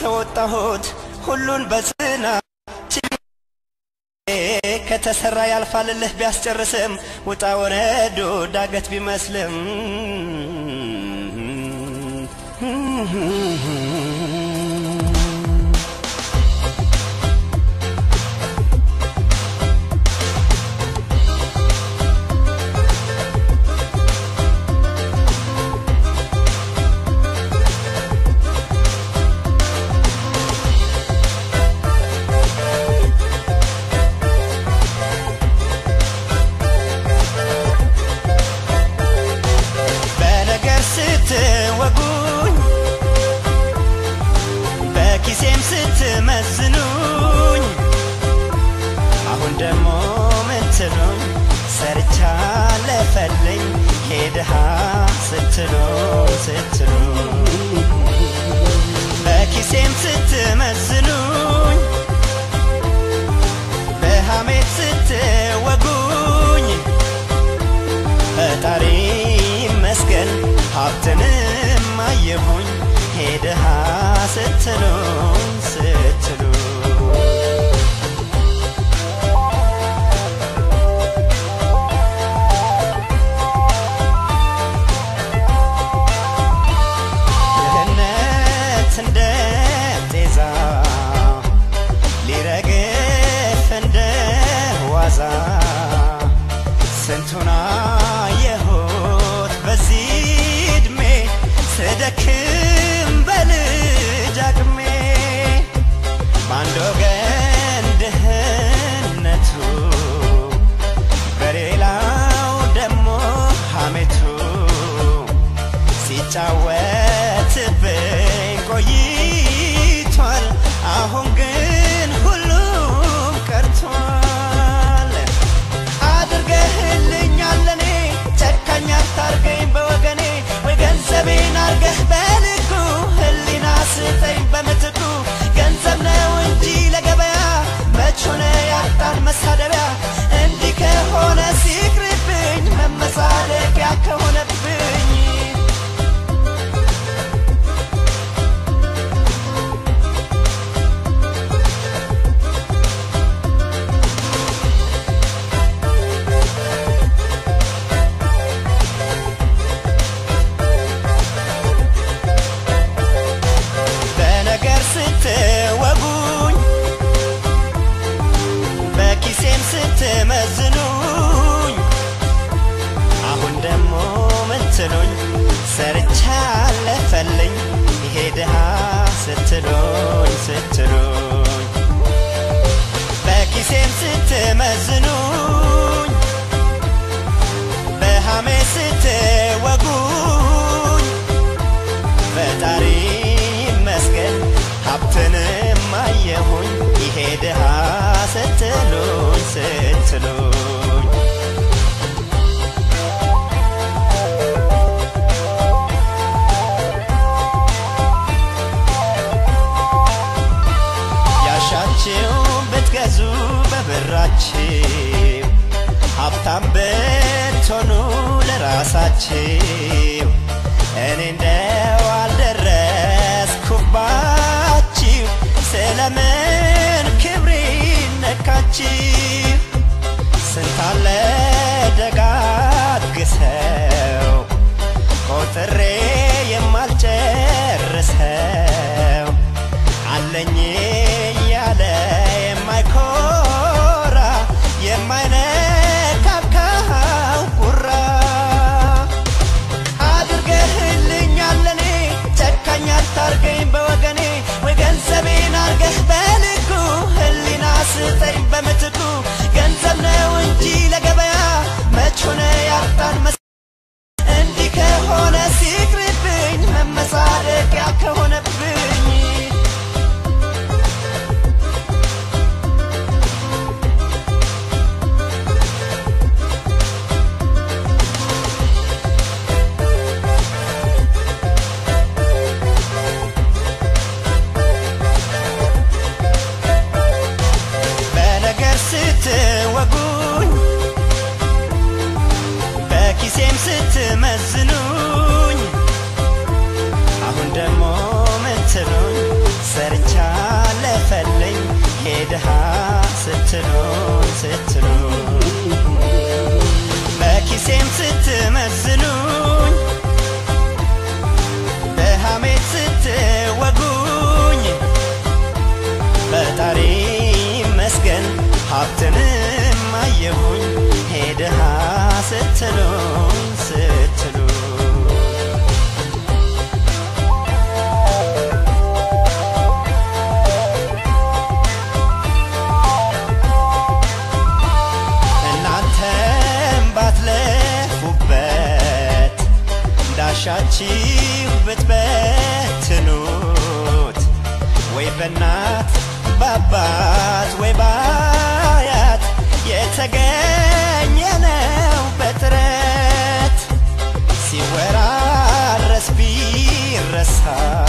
ተወጣሁት ሁሉን በጽና። ከተሰራ ያልፋልልህ ቢያስጨርስም ውጣ ወረዶ ዳገት ቢመስልም ስትመዝኑኝ አሁን ደግሞ ምትሉኝ ሰርቻ ለፈልኝ ሄድሃ ስትሉ ስትሉ በኪሴም ስትመዝኑኝ በሐሜት ስትወጉኝ ፈጣሪ ይመስገን ሀብትንም አየሁኝ ስትሉ ስትሉ ስትሉኝ በኪሴም ስትመዝኑኝ በሐሜ ስትወጉኝ ፈጣሪ ይመስገን ሀብትንም አየሁኝ ይሄ ድሃ ስትሉኝ ስትሉኝ በብራችው ሀብታም ብትሆኑ ለራሳችው እኔ እንደው አልደረስኩባችሁ ስለምን ክብሬ ነካችሁ ስንታለ ደጋግ ሰው ቆጥሬ የማልጨርሰው senza te, ma chi senza te, ma አሻችሁ ብትበትኑት ወይ በናት በአባት ወይ ባያት የተገኘ ነው በጥረት ሲወራረስ ቢረሳም